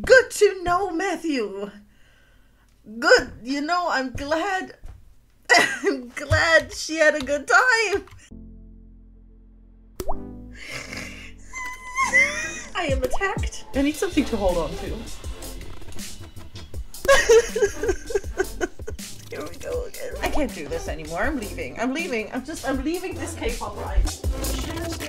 Good to know, Matthew. Good. You know, I'm glad. I'm glad she had a good time. I am attacked. I need something to hold on to. Here we go again. I can't do this anymore. I'm leaving. I'm leaving. I'm just, I'm leaving this K-pop life.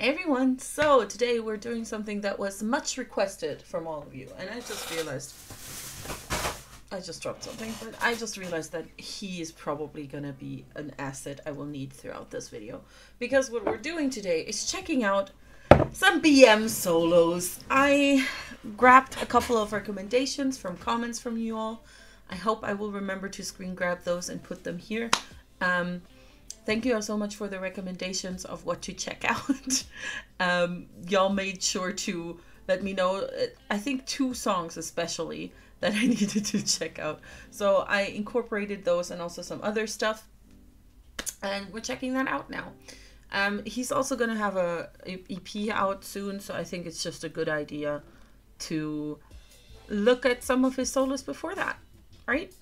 Everyone, so today we're doing something that was much requested from all of you, and I just realized I just dropped something, but I just realized that he is probably gonna be an asset I will need throughout this video. Because what we're doing today is checking out some BM solos. I grabbed a couple of recommendations from comments from you all. I hope I will remember to screen grab those and put them here. Um, thank you all so much for the recommendations of what to check out. um, y'all made sure to let me know. uh, I think two songs especially that I needed to check out. So I incorporated those and also some other stuff, and we're checking that out now. Um, he's also gonna have a a EP out soon, so I think it's just a good idea to look at some of his solos before that, right?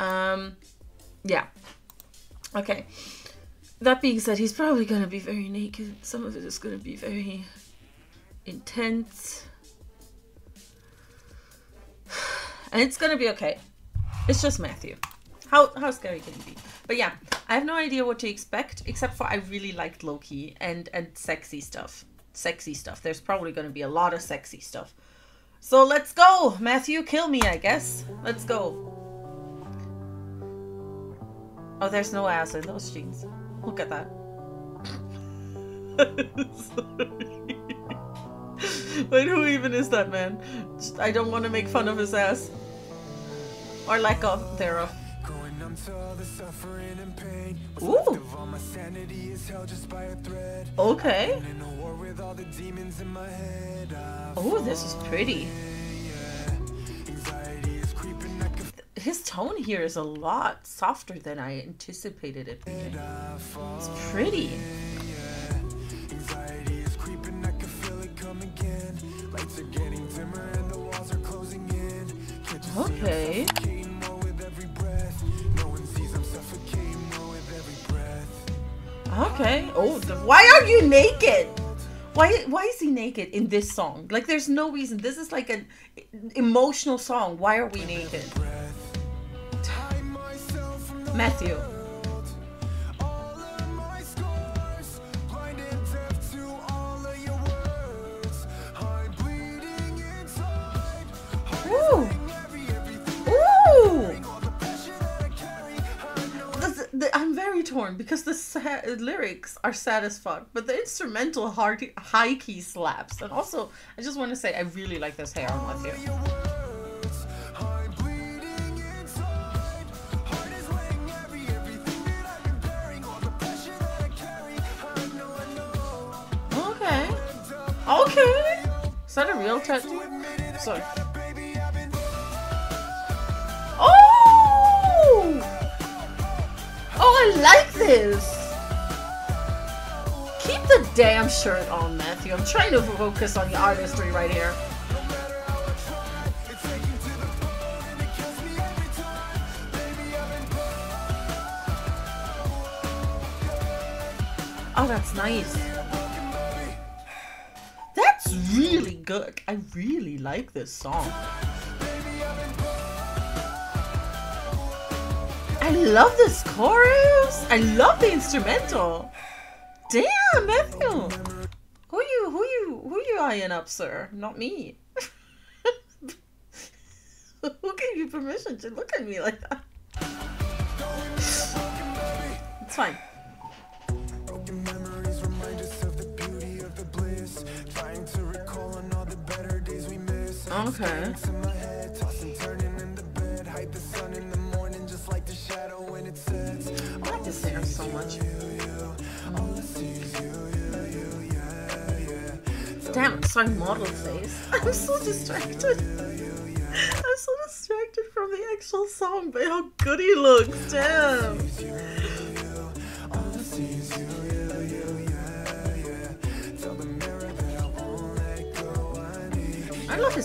Um, yeah. Okay. That being said, he's probably gonna be very naked. Some of it is gonna be very intense. And it's gonna be okay. It's just Matthew. How how scary can he be? But yeah, I have no idea what to expect, except for I really liked Loki and and sexy stuff. Sexy stuff. There's probably gonna be a lot of sexy stuff. So let's go, Matthew. Kill me, I guess. Let's go. Oh, there's no ass in those jeans. Look at that. Wait, who even is that man? Just- I don't want to make fun of his ass. Or lack of thereof. Going numb to all the suffering and pain. What's Ooh. left of all my sanity His tone here is a lot softer than I anticipated it being. It's pretty. Anxiety is creeping. I can feel it come again. Lights are getting dimmer and the walls are closing in. Can't you see Okay. I'm suffocating more with every breath? No one sees I'm suffocating more with every breath. Okay. Oh, the, why are you naked? Why why is he naked in this song? Like there's no reason. This is like an emotional song. Why are we naked? Inside, Ooh. Ooh. I'm very torn because the sa- lyrics are sad as fuck, but the instrumental hard, high key slaps. And also, I just want to say I really like this hair on Matthew. Okay. Is that a real tattoo? Sorry. Oh! Oh, I like this. Keep the damn shirt on, Matthew. I'm trying to focus on the artistry right here. Oh, that's nice. Good. I really like this song. I love this chorus. I love the instrumental. Damn, Matthew. Who you who you who you eyeing up, sir? Not me. who gave you permission to look at me like that? It's fine. I see is you, you, you, yeah, yeah. Damn, sorry, model face. I'm so distracted. I'm so distracted from the actual song by how good he looks. Damn.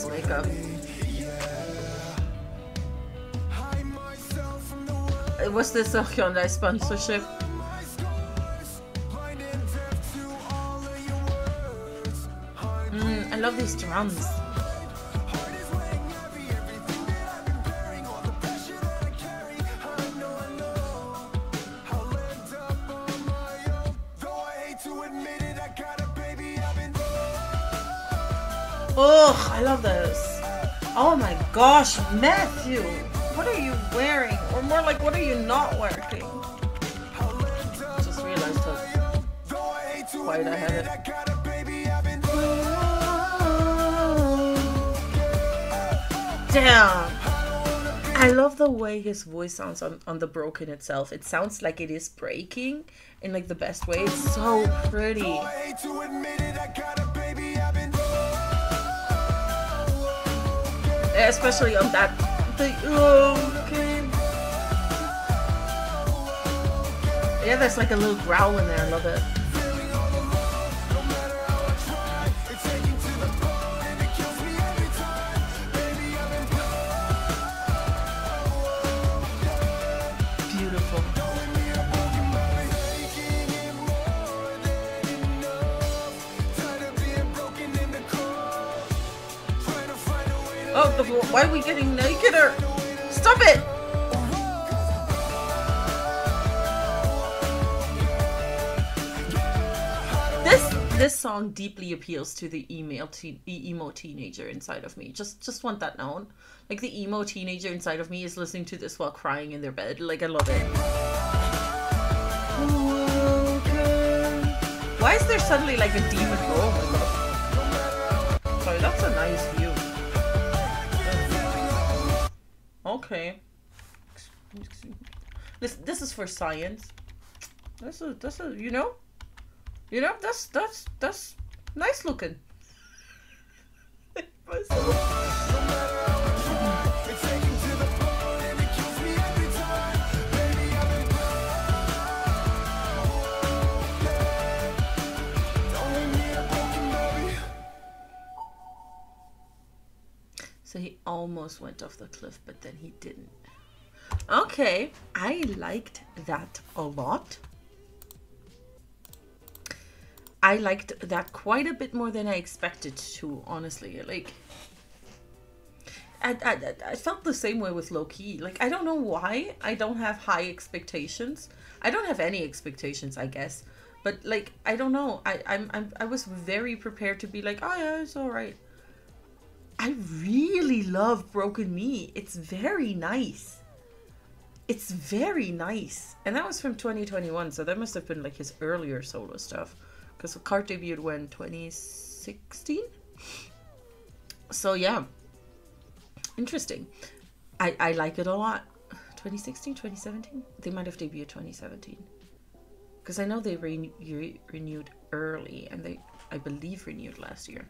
Makeup. Uh, Was this a Hyundai sponsorship? Mm, I love these drums. I hate Oh, I love this. Oh my gosh, Matthew, what are you wearing? Or more like, what are you not wearing? Just realized how Though I had it, Damn. I love the way his voice sounds on, on the broken itself. It sounds like it is breaking in like the best way. It's so pretty. Especially on that the oh, okay. Yeah, there's like a little growl in there. I love it. The, why are we getting nakeder? Stop it! This this song deeply appeals to the email te- e- emo teenager inside of me. Just just want that known. Like the emo teenager inside of me is listening to this while crying in their bed. Like I love it. Why is there suddenly like a demon? Oh my god. Sorry, that's a nice Okay. This this is for science. That's a that's a you know, you know that's that's that's nice looking. Almost went off the cliff, but then he didn't. Okay, I liked that a lot. I liked that quite a bit more than I expected to, honestly. Like, I, I, I felt the same way with low key. Like, I don't know why I don't have high expectations. I don't have any expectations, I guess. But like, I don't know. I, I'm, I'm I was very prepared to be like, oh yeah, it's all right. I really love Broken Me. It's very nice. It's very nice. And that was from 2021, so that must have been like his earlier solo stuff. Because KARD debuted when 2016? So yeah. Interesting. I, I like it a lot. 2016, 2017? They might have debuted 2017. Because I know they re- re- renewed early and they, I believe, renewed last year.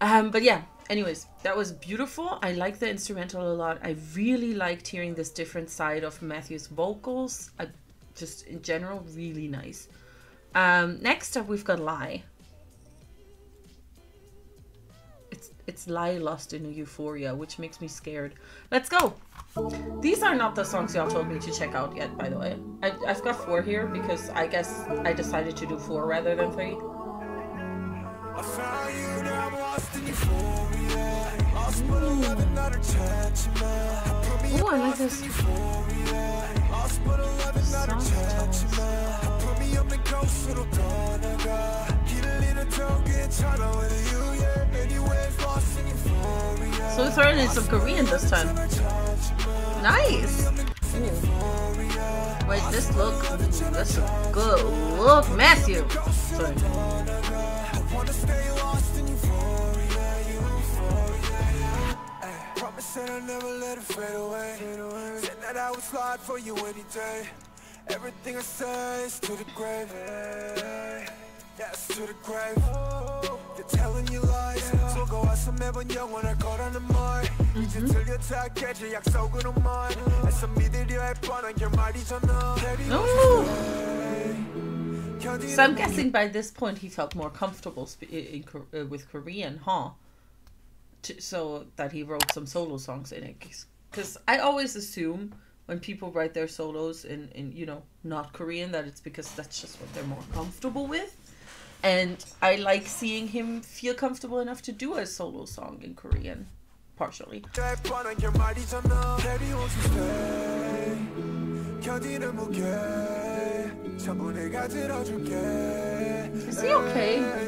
Um, but yeah, anyways, that was beautiful. I like the instrumental a lot. I really liked hearing this different side of Matthew's vocals. I just in general really nice. Um, next up we've got Lie. It's it's Lie lost in euphoria, which makes me scared. Let's go. These are not the songs y'all told me to check out yet, by the way. I, I've got four here because I guess I decided to do four rather than three. Ooh, I like this. So it's already some Korean this time. Nice! Ooh. Wait, this look—that's a good look, Matthew! Sorry. Ay, Promise that I'll never let it fade away. Said that I would slide for you any day. Everything I say is to the grave. Yes, to the grave. They're telling you lies. 속아와서 매번 영원할 거라는 말. 이제 들려다 깨질 약속은 엄만. 애써 믿으려 할 뻔한 결말이잖아. Ooh. So I'm guessing by this point he felt more comfortable sp- in, Kor- uh, with Korean, huh? To, so that he wrote some solo songs in it. Because I always assume when people write their solos in, in you know not Korean that it's because that's just what they're more comfortable with. And I like seeing him feel comfortable enough to do a solo song in Korean, partially. Is he okay?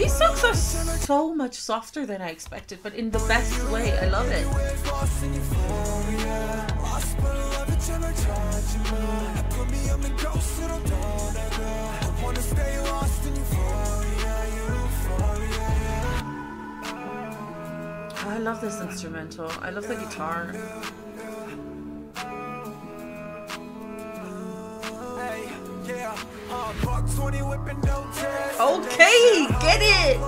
These songs are so much softer than I expected, but in the best way. I love it. I love this instrumental. I love the guitar. Okay, get it!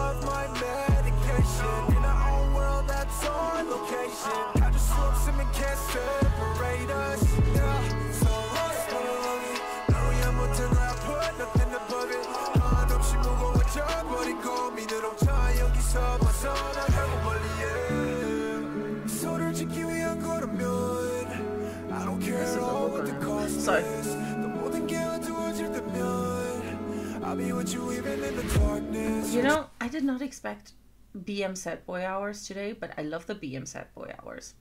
Sorry. You know, I did not expect BM set boy hours today, but I love the BM set boy hours.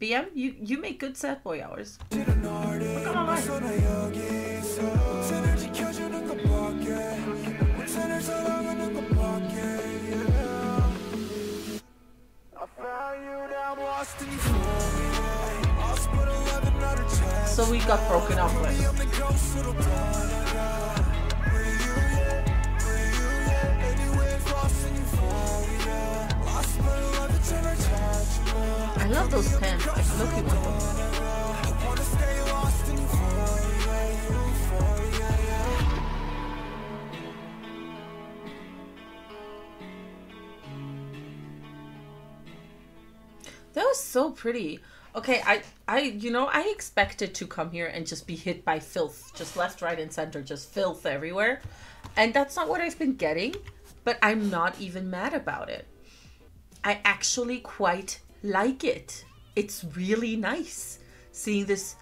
BM, you you make good set boy hours. Not gonna lie. So we got broken up with. I love those pants. At them. That was so pretty. Okay, I, I, you know, I expected to come here and just be hit by filth, just left, right, and center, just filth everywhere, and that's not what I've been getting. But I'm not even mad about it. I actually quite like it. It's really nice seeing this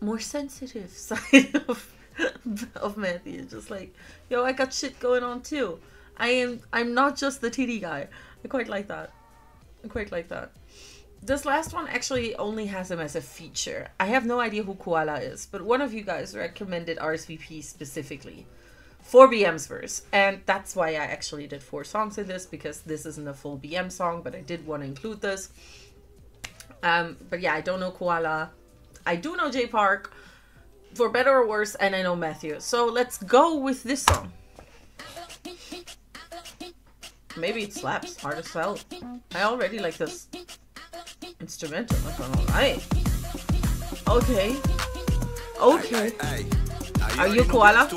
more sensitive side of of Matthew. Just like, yo, I got shit going on too. I am. I'm not just the TD guy. I quite like that. I quite like that. This last one actually only has him as a feature. I have no idea who Koala is, but one of you guys recommended RSVP specifically for BM's verse, and that's why I actually did four songs in this because this isn't a full BM song, but I did want to include this. Um, but yeah, I don't know Koala. I do know Jay Park, for better or worse, and I know Matthew. So let's go with this song. Maybe it slaps hard as hell. I already like this instrumental. Not gonna lie. Okay. Okay. Hey, Are you koala?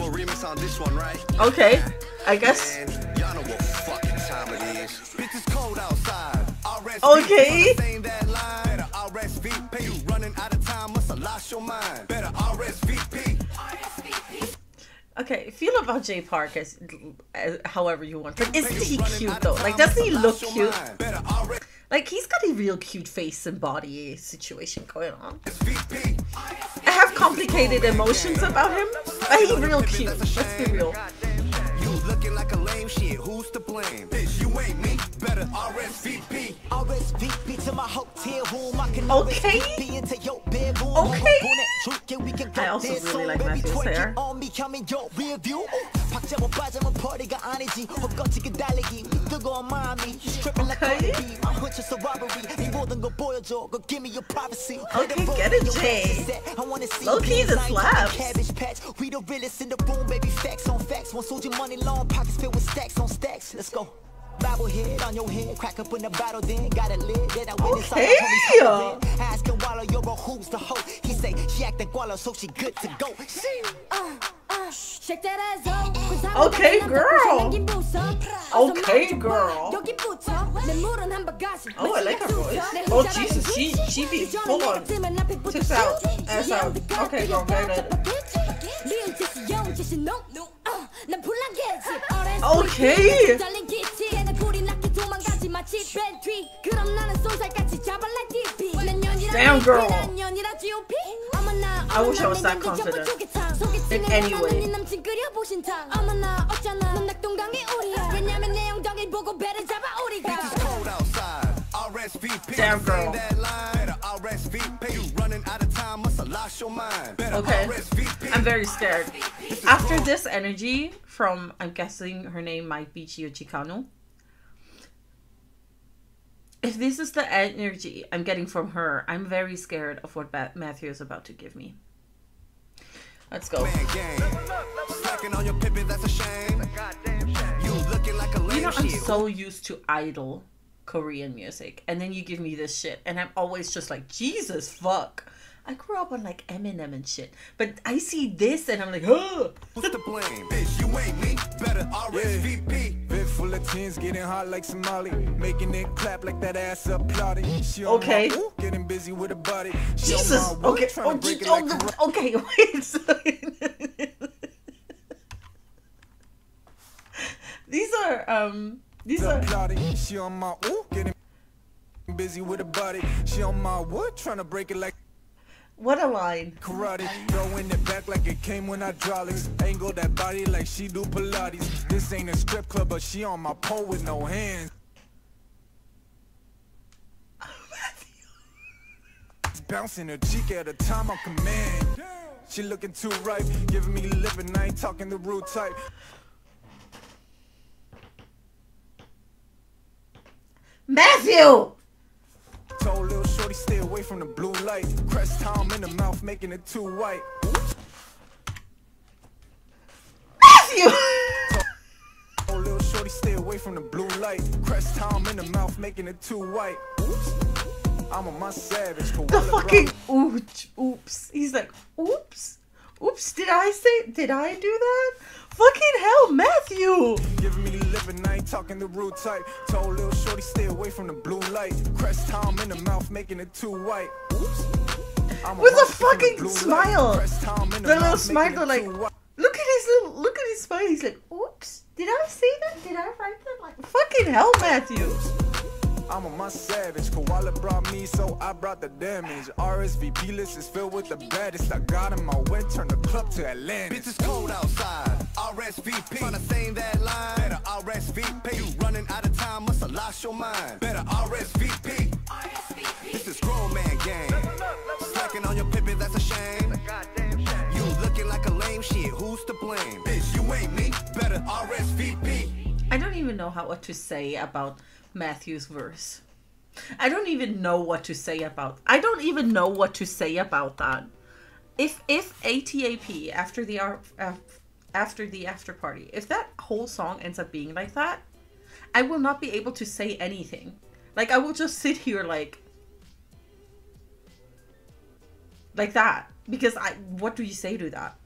Okay. I guess. Okay. Okay, feel about Jay Park as, as however you want. But isn't he cute though? Like, doesn't he look cute? Like, he's got a real cute face and body situation going on. I have complicated emotions about him, but he's real cute. Let's be real. You looking like a lame shit. Who's to blame? Bitch, you ain't me. Better RSVP. RSVP to my hotel room. I can Okay. Into your bedroom. Okay. Hop on that drink and we can go I also really like Matthew's hair. 빠져만 버리가 아니지. 헛것지게 달리기. 뜨거운 마음이. Stripping like Okay. Cardi B. My hunch is a robbery. 네 모든 걸 보여줘. Go give me your privacy. Okay, get it, Jay. I wanna see Low-key, you this dance like slaps. Cabbage patch. We the realest in the room, baby. Facts on facts. One soldier money long, pockets filled with stacks on stacks. Let's go. Bobblehead on your head, crack up in the battle, then got a lid that I witness okay. all the him while you're a who's the hoe. He say she acting guala, so she good to go. She shake that ass up. Okay, girl. Okay, girl. Oh, I like her voice. Oh, Jesus, she, she be full on. Tips out, ass out. Okay, girl, very good. Okay. Damn girl. I wish I was that confident. In any. Damn girl. Okay. I'm very scared. After this energy from, I'm guessing her name might be Chio Chicano. If this is the energy I'm getting from her, I'm very scared of what Matthew is about to give me. Let's go. Man game. Slacking on your pimpin', that's a shame. You looking like a lame You know, I'm so used to idol Korean music, and then you give me this shit, and I'm always just like, Jesus fuck. I grew up on like Eminem and shit, but I see this and I'm like, huh. What's the blame? Bitch, you ain't me. Better RSVP. Bit full of tens, getting hot like Somali. Making it clap like that ass applauding. She Okay. getting busy with her body. She on Jesus. my woo, Okay. tryna Oh, break oh, like no, okay. Wait. these are um. These are. She on my ooh, getting busy with her body. She on my wood, trying to break it like what a line. karate. Throwing it back like it came when hydraulics. Angle that body like she do Pilates. This ain't a strip club, but she on my pole with no hands. Bouncing her cheek at a time on command. She looking too ripe, giving me lip and I ain't talking the rude type. Matthew. Told little shorty stay away from the blue light. Crest Tom in the mouth, making it too white. Matthew. Told little shorty stay away from the blue light. Crest Tom in the mouth, making it too white. Oops. I'm on my savage. the fucking oops. Oops. He's like, oops. Oops. Did I say? Did I do that? Fucking hell, Matthew. Giving me lip and I ain't talking the rude type. Told little shorty stay away from the blue light. Crest Tom in the mouth, making it too white. Oops. I'm With a the fucking smile. In The little smile, like, look at his little, look at his smile. He's like, oops. Did I say that? Did I write that? Like, fucking hell, Matthew. I'm on my savage. Koala brought me, so I brought the damage. RSVP list is filled with the baddest. I got in my way, turn the club to Atlantis. Bitch, it's cold outside. RSVP. Tryna sing that line. Better RSVP. You running out of time, must have lost your mind. Better RSVP. How what to say about Matthew's verse. I don't even know what to say about. I don't even know what to say about that. If if ATAP after the ar- after the after party, if that whole song ends up being like that, I will not be able to say anything. Like I will just sit here like like that because I what do you say to that?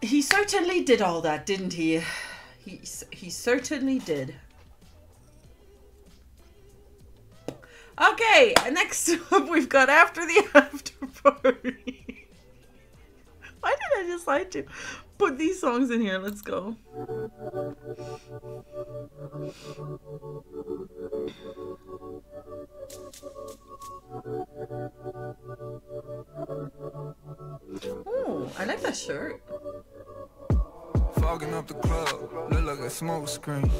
He certainly did all that, didn't he? He he certainly did. Okay, next up we've got after the after party. Why did I decide to put these songs in here? Let's go. Ooh, I like that shirt. Fogging up the club, look like a smoke screen.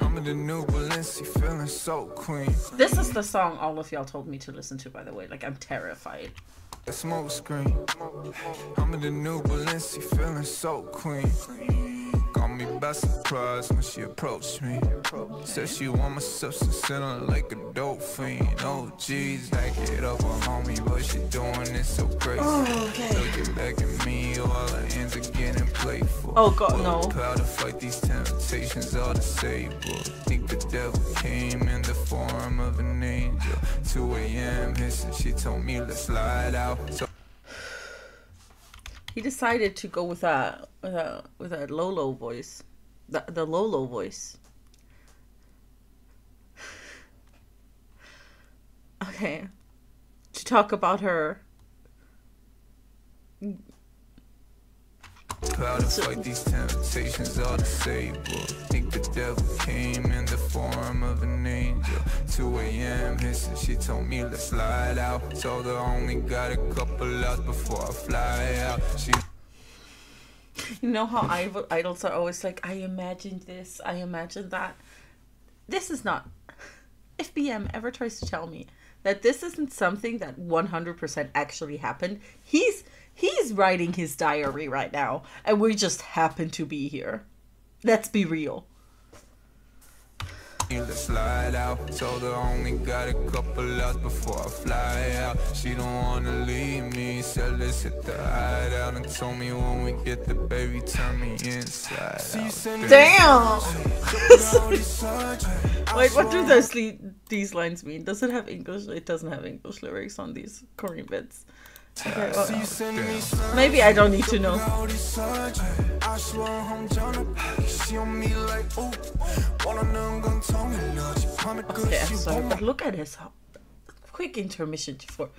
I'm in the new Balenci, feeling so clean. This is the song all of y'all told me to listen to, by the way. Like, I'm terrified. A smoke screen. I'm in the new Balenci, feeling so clean. Got me by surprise when she approached me. Said she want my substance and I'm like a dope fiend. Oh jeez, back it up on homie, but she doing it so crazy. Oh, okay. Looking back at me, all her ends are getting playful. Oh, God, no. Proud to fight these temptations, all disabled. Think the devil came in the form of an angel. 2 a.m. hissing, she told me let's slide out. So He decided to go with that with a with a Lolo voice, the the low low voice. Okay, to talk about her. Proud to fight these temptations, all disabled. Think the devil came in the form of an angel. 2 a.m. hissing, she told me let's slide out. Told her I only got a couple hours before I fly out. She You know how idols are always like, I imagined this, I imagined that. This is not. If BM ever tries to tell me that this isn't something that 100% actually happened, he's he's writing his diary right now, and we just happen to be here. Let's be real. Let's slide out. Told her only got a couple hours before I fly out. She don't wanna leave me, said let's hit the hideout. And told me when we get the baby, turn me inside out. Damn! Wait, what do those le- these lines mean? Does it have English? It doesn't have English lyrics on these Korean bits. Okay, well, maybe I don't need to know. Okay, I'm sorry, but look at this. quick intermission for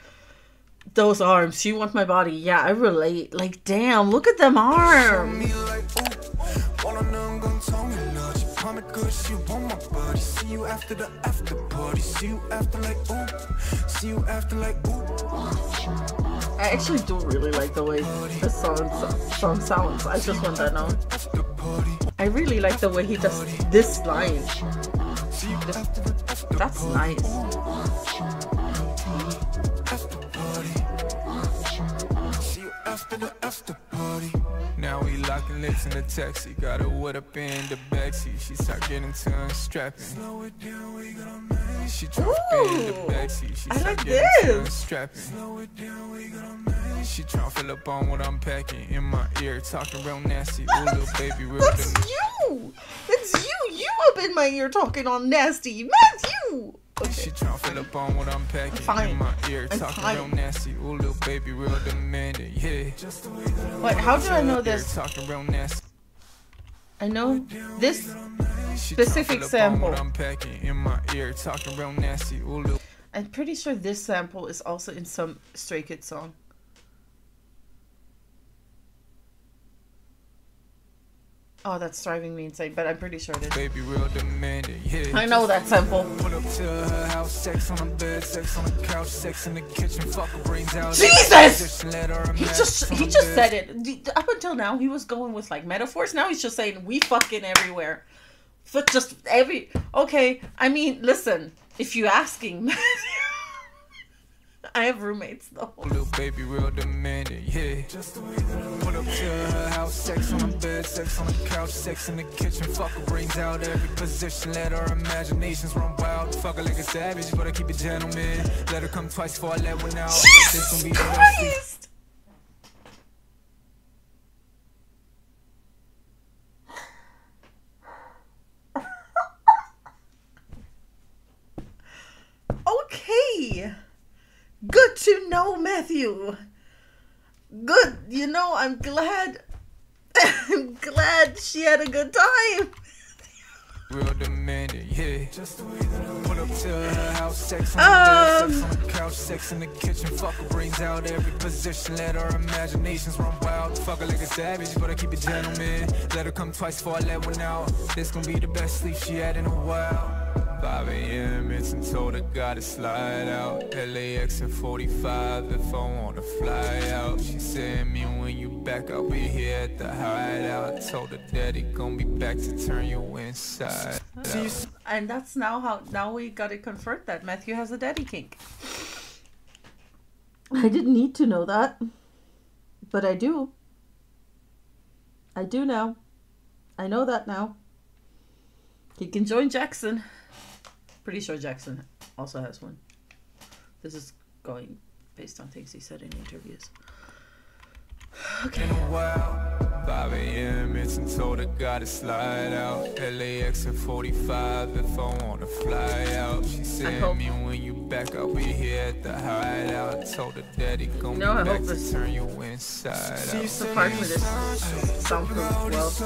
those arms. You want my body? Yeah, I relate. Like, damn, look at them arms. See you after the after party. See you after like ooh. See you after like ooh. I actually do really like the way the song song sounds. I just want that now. I really like the way he does this line. That's nice. After the after party. Now we locking lips in the taxi. Got her wet up in the backseat. She start getting to unstrapping. Slow it down, we got a She drop in the Ooh, backseat. She I start like getting to this. unstrapping. Slow it down, we got a She tryna fill up on what I'm packing in my ear, talking real nasty. Ooh, little baby, real That's them- you. That's you. You up in my ear talking all nasty. Matthew. She Okay. tryna fill up on what I'm packing fine. in my ear, I'm talking fine. real nasty. Ooh, little baby, real demanding, yeah. Wait, how do I know this? talking real nasty. I know this Specific tryna fill up on sample. What I'm packing in my ear, talking real nasty. Ooh, little I'm pretty sure this sample is also in some Stray Kids song. Oh, that's driving me insane, but I'm pretty sure it is. baby, real demanding, yeah. I know that simple. Up to her house, sex on the bed, sex on the couch, sex in the kitchen, fuck her brains out. Jesus! Position, let her He just he just said it. Up until now, he was going with like metaphors. Now he's just saying we fucking everywhere. But just every okay. I mean, listen. If you're asking, I have roommates though. Little baby, real demanding, yeah. Just the way that I Pull up to her house, sex on the bed, sex on the couch, sex in the kitchen, fuck her brains out every position. Let her imaginations run wild. Fuck her like a savage, but I keep it gentleman. Let her come twice before I let one out. This gon' be the best sleep. Christ! Okay. Know, Matthew. Good. You know, I'm glad. I'm glad she had a good time. Real demanding, yeah. Just the way that I Pull up to her house, sex on the Um. sex on the couch, sex in the kitchen, fuck her brains out every position. Let her imaginations run wild. Fuck her like a savage, but I keep it gentleman. Let her come twice before I let one out. This gon' be the best sleep she had in a while. 5 a.m. It's and told gotta slide out. LAX at 45 if I wanna fly out. She said, me when you back, I'll be here at the hideout. Told her daddy gon' be back to turn you inside. out. And that's now how now we gotta confirmed that Matthew has a daddy kink. I didn't need to know that, but I do. I do now. I know that now. He can join Jackson. Pretty sure Jackson also has one. This is going based on things he said in interviews. Okay. In 5 a.m. It's and told I gotta slide out. LAX at 45 if I wanna fly out. She said hope- me when you back, I'll be here at the hideout. Told her daddy gon' No, I be back hope to this- turn you inside This out. apartment is soundproof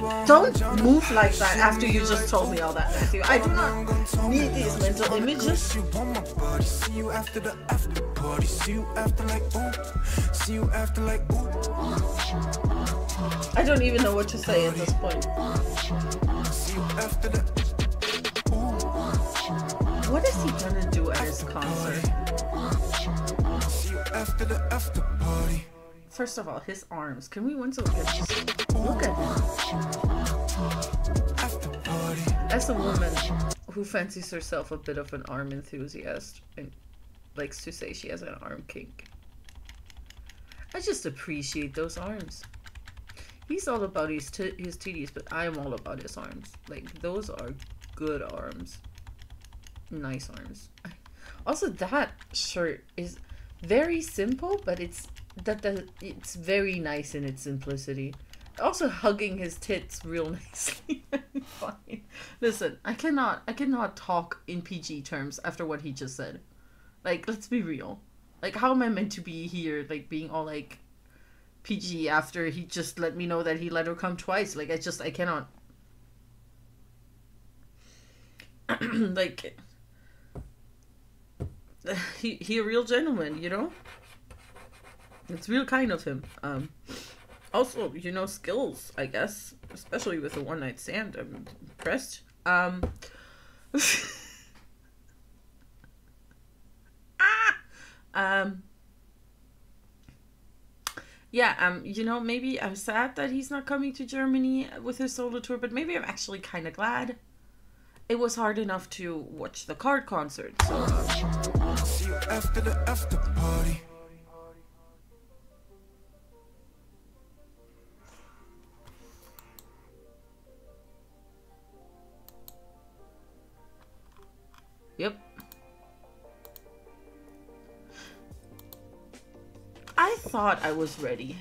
well. Don't move like that after you just told me all that, Matthew. I do not need these mental images. You on my body. See you after the after party. See you after like ooh. See you after like ooh. I don't even know what to say at this point. See you after the What is he gonna do at his concert? see you after the after party. First of all, his arms. Can we once look at him? After party. As a woman who fancies herself a bit of an arm enthusiast and likes to say she has an arm kink, I just appreciate those arms. He's all about his his titties, but I'm all about his arms. Like those are good arms, nice arms. Also, that shirt is very simple, but it's that the it's very nice in its simplicity. Also, hugging his tits real nicely. Fine. Listen, I cannot I cannot talk in PG terms after what he just said. Like, let's be real. Like, how am I meant to be here? Like, being all like PG after he just let me know that he let her come twice. Like, I just I cannot. like he he a real gentleman, you know. It's real kind of him. Um, also, you know, skills, I guess, especially with a one night stand. I'm impressed. Um, ah, um, yeah, um, you know, maybe I'm sad that he's not coming to Germany with his solo tour, but maybe I'm actually kind of glad. It was hard enough to watch the KARD concert, so. Yep. I thought I was ready.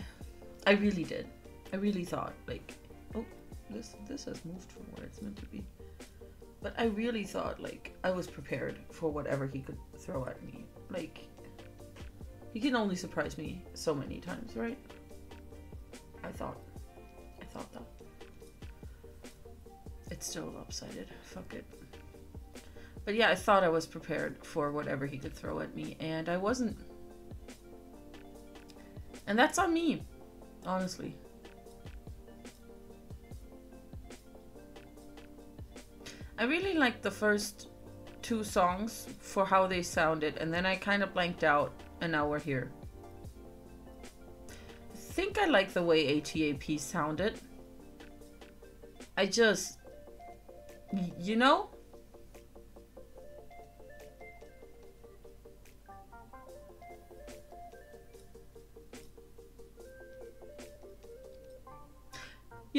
I really did. I really thought like, oh, this this has moved from where it's meant to be. But I really thought like I was prepared for whatever he could throw at me. Like he can only surprise me so many times, right? I thought. I thought that. It's still lopsided. Fuck it. But yeah, I thought I was prepared for whatever he could throw at me, and I wasn't. And that's on me, honestly. I really liked the first two songs for how they sounded, and then I kind of blanked out, and now we're here. I think I like the way ATAP sounded. I just. You know?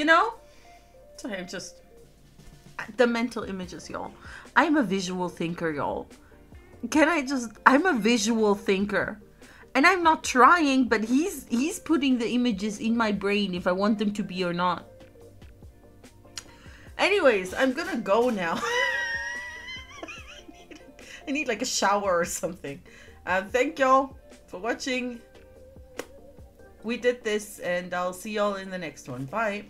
Know? Sorry, I'm just. The mental images, y'all. I'm a visual thinker, y'all. Can I just. I'm a visual thinker. And I'm not trying, but he's he's putting the images in my brain if I want them to be or not. Anyways, I'm gonna go now. I, need, I need like a shower or something. Uh, thank y'all for watching. We did this, and I'll see y'all in the next one. Bye.